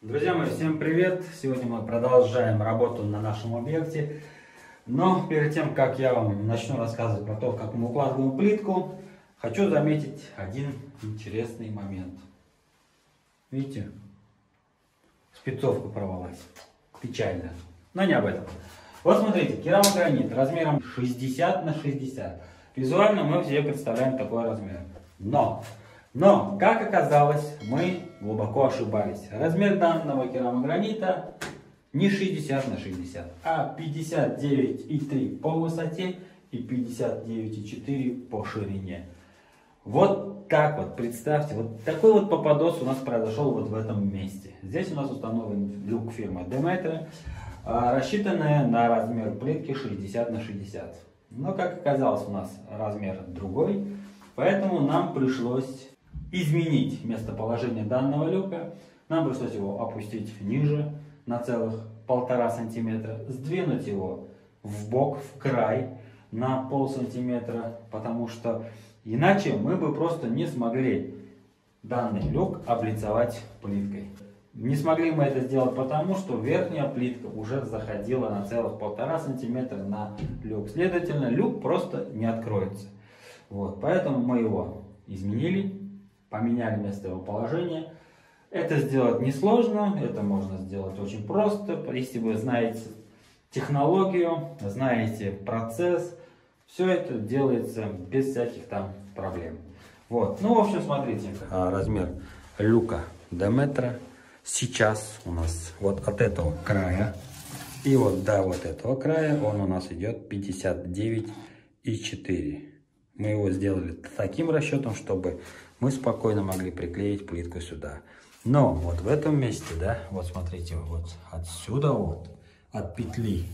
Друзья мои, всем привет! Сегодня мы продолжаем работу на нашем объекте. Но перед тем, как я вам начну рассказывать про то, как мы укладываем плитку, хочу заметить один интересный момент. Видите? Спецовка порвалась. Печально. Но не об этом. Вот смотрите, керамогранит размером 60 на 60. Визуально мы себе представляем такой размер. Но но, как оказалось, мы глубоко ошибались. Размер данного керамогранита не 60 на 60, а 59,3 по высоте и 59,4 по ширине. Вот так вот, представьте, вот такой вот попадос у нас произошел вот в этом месте. Здесь у нас установлен люк фирмы Demeter, а, рассчитанная на размер плитки 60 на 60. Но, как оказалось, у нас размер другой, поэтому нам пришлось изменить местоположение данного люка. Нам пришлось его опустить ниже на целых полтора сантиметра, сдвинуть его в бок, в край на пол сантиметра, потому что иначе мы бы просто не смогли данный люк облицовать плиткой. Не смогли мы это сделать потому, что верхняя плитка уже заходила на целых полтора сантиметра на люк. Следовательно, люк просто не откроется. Вот, поэтому мы его изменили, поменяли место его положения. Это сделать несложно, это можно сделать очень просто, если вы знаете технологию, знаете процесс, все это делается без всяких там проблем. Вот, ну в общем смотрите, а, размер люка до метра сейчас у нас вот от этого края и вот до вот этого края он у нас идет 59 и 4. Мы его сделали таким расчетом, чтобы мы спокойно могли приклеить плитку сюда. Но вот в этом месте, да, вот смотрите, вот отсюда вот, от петли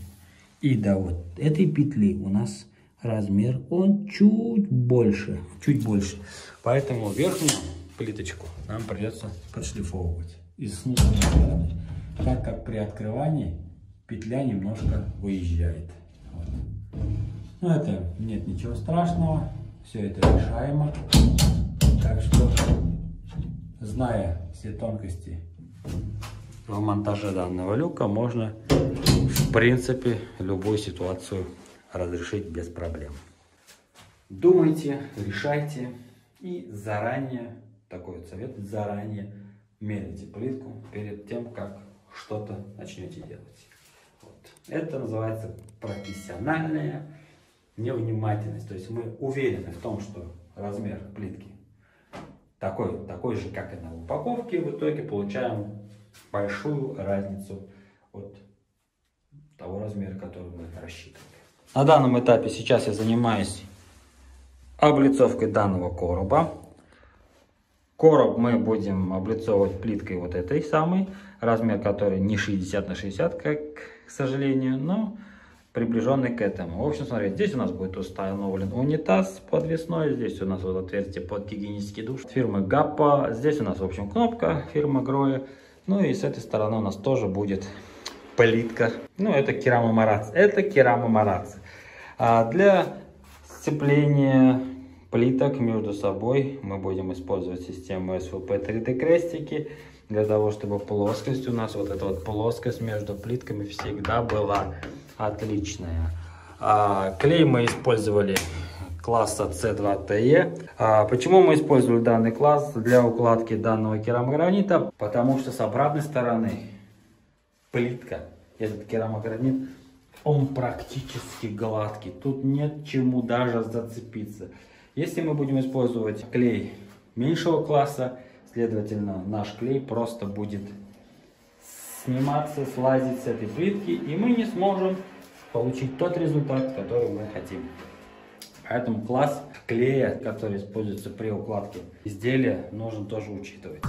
и до вот этой петли у нас размер, он чуть больше, чуть больше. Поэтому верхнюю плиточку нам придется подшлифовывать из внутренней так как при открывании петля немножко выезжает. Вот. Но ну, это нет ничего страшного, все это решаемо. Так что, зная все тонкости в монтаже данного люка, можно, в принципе, любую ситуацию разрешить без проблем. Думайте, решайте и заранее, такой вот совет, заранее мерите плитку перед тем, как что-то начнете делать. Вот. Это называется профессиональная невнимательность. То есть мы уверены в том, что размер плитки такой, такой же, как и на упаковке, в итоге получаем большую разницу от того размера, который мы рассчитывали. На данном этапе сейчас я занимаюсь облицовкой данного короба. Короб мы будем облицовывать плиткой вот этой самой, размер которой не 60 на 60, как, к сожалению, но приближенный к этому. В общем, смотрите, здесь у нас будет установлен унитаз подвесной, здесь у нас вот отверстие под гигиенический душ фирмы Гаппа, здесь у нас, в общем, кнопка фирмы Гроя, ну и с этой стороны у нас тоже будет плитка, ну это керамомарац, это керамомарац. А для сцепления плиток между собой мы будем использовать систему SVP 3D крестики, для того, чтобы плоскость у нас, вот эта вот плоскость между плитками всегда была отличная. А, клей мы использовали класса C2TE. А, почему мы использовали данный класс для укладки данного керамогранита? Потому что с обратной стороны плитка, этот керамогранит, он практически гладкий. Тут нет чему даже зацепиться. Если мы будем использовать клей меньшего класса, Следовательно, наш клей просто будет сниматься, слазить с этой плитки, и мы не сможем получить тот результат, который мы хотим. Поэтому класс клея, который используется при укладке изделия, нужно тоже учитывать.